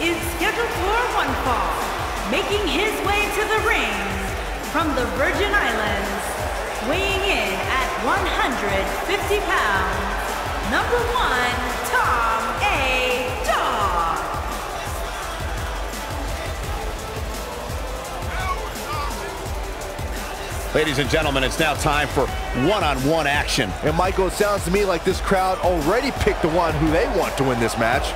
is scheduled for one fall, making his way to the ring from the Virgin Islands, weighing in at 150 pounds, number one, Tom A. Dog. Ladies and gentlemen, it's now time for one-on-one action. And Michael, it sounds to me like this crowd already picked the one who they want to win this match.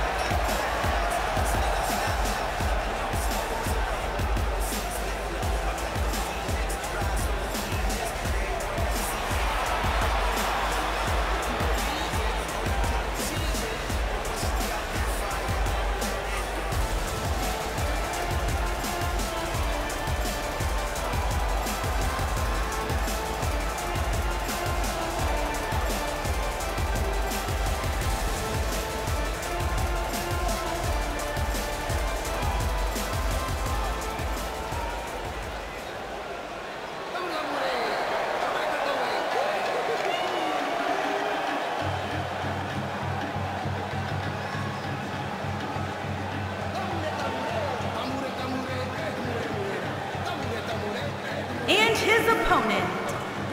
His opponent,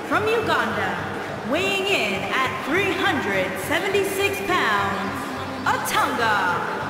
from Uganda, weighing in at 376 pounds, Atunga.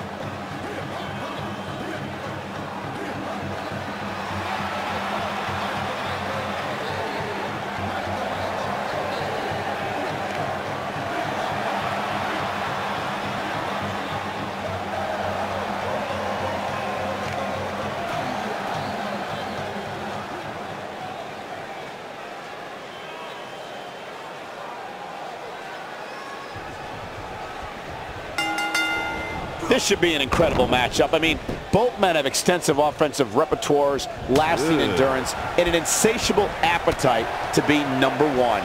This should be an incredible matchup. I mean, both men have extensive offensive repertoires, lasting endurance, and an insatiable appetite to be number one.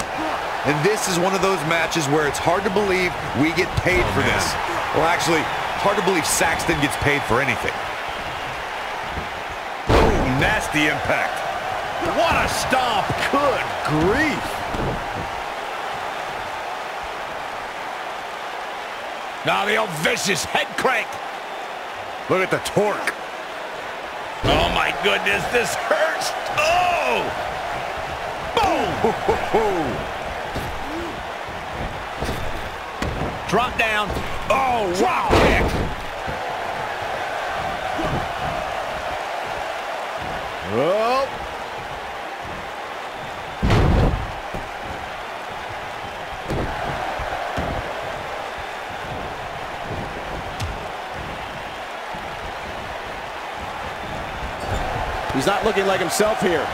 And this is one of those matches where it's hard to believe we get paid oh, for this. Well, actually, hard to believe Saxton gets paid for anything. Ooh, nasty impact. What a stomp! Good grief. Now the old vicious head crank. Look at the torque. Oh my goodness, this hurts. Oh! Boom! Drop down. Oh, wow kick. Oh, He's not looking like himself here.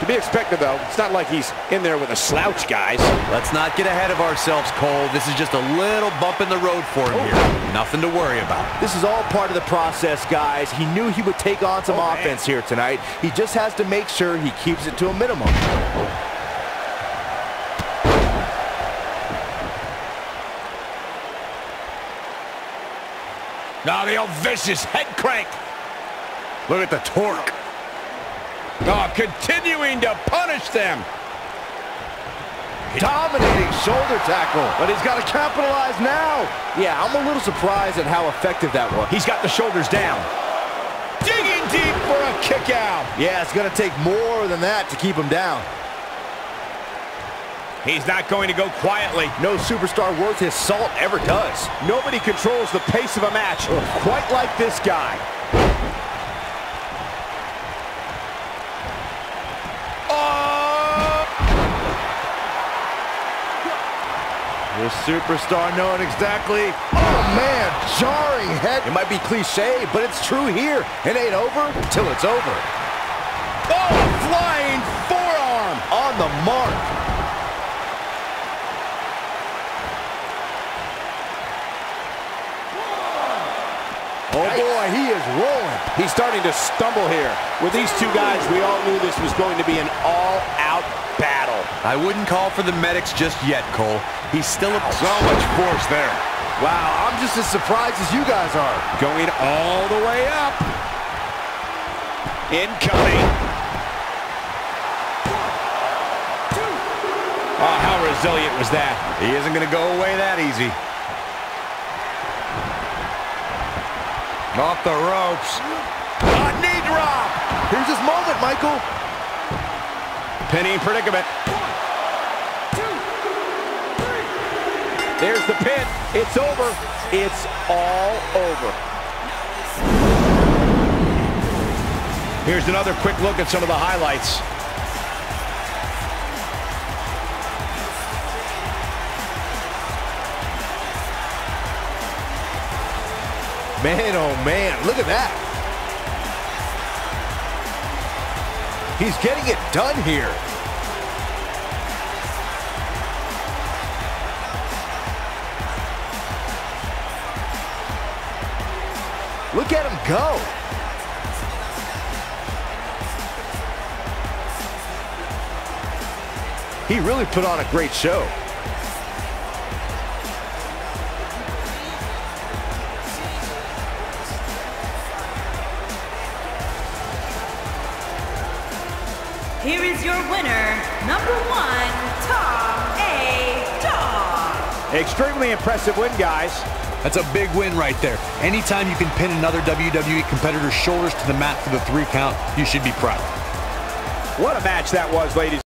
To be expected, though. It's not like he's in there with a slouch, guys. Let's not get ahead of ourselves, Cole. This is just a little bump in the road for him here. Oh. Nothing to worry about. this is all part of the process, guys. He knew he would take on some Oh, man. offense here tonight. He just has to make sure he keeps it to a minimum. Now the old vicious head crank. Look at the torque. Oh, continuing to punish them. Dominating shoulder tackle, but he's got to capitalize now. Yeah, I'm a little surprised at how effective that was. He's got the shoulders down. Digging deep for a kick out. Yeah, it's going to take more than that to keep him down. He's not going to go quietly. No superstar worth his salt ever does. Nobody controls the pace of a match quite like this guy. Oh! The superstar knowing exactly. Oh, man, jarring head. It might be cliche, but it's true here. It ain't over till it's over. Oh, flying forearm. On the mark. Oh, boy, he is rolling. He's starting to stumble here. With these two guys, we all knew this was going to be an all-out battle. I wouldn't call for the medics just yet, Cole. He's still a... So much force there. Wow, I'm just as surprised as you guys are. Going all the way up. Incoming. Oh, how resilient was that? He isn't going to go away that easy. Off the ropes. A knee drop. Here's his moment, Michael. Penny predicament. There's the pin. It's over. It's all over. Here's another quick look at some of the highlights. Man, oh man, look at that. He's getting it done here. Look at him go. He really put on a great show. Is your winner, number one, Tom A. Dog. Extremely impressive win, guys. That's a big win right there. Anytime you can pin another WWE competitor's shoulders to the mat for the three count, you should be proud. What a match that was, ladies.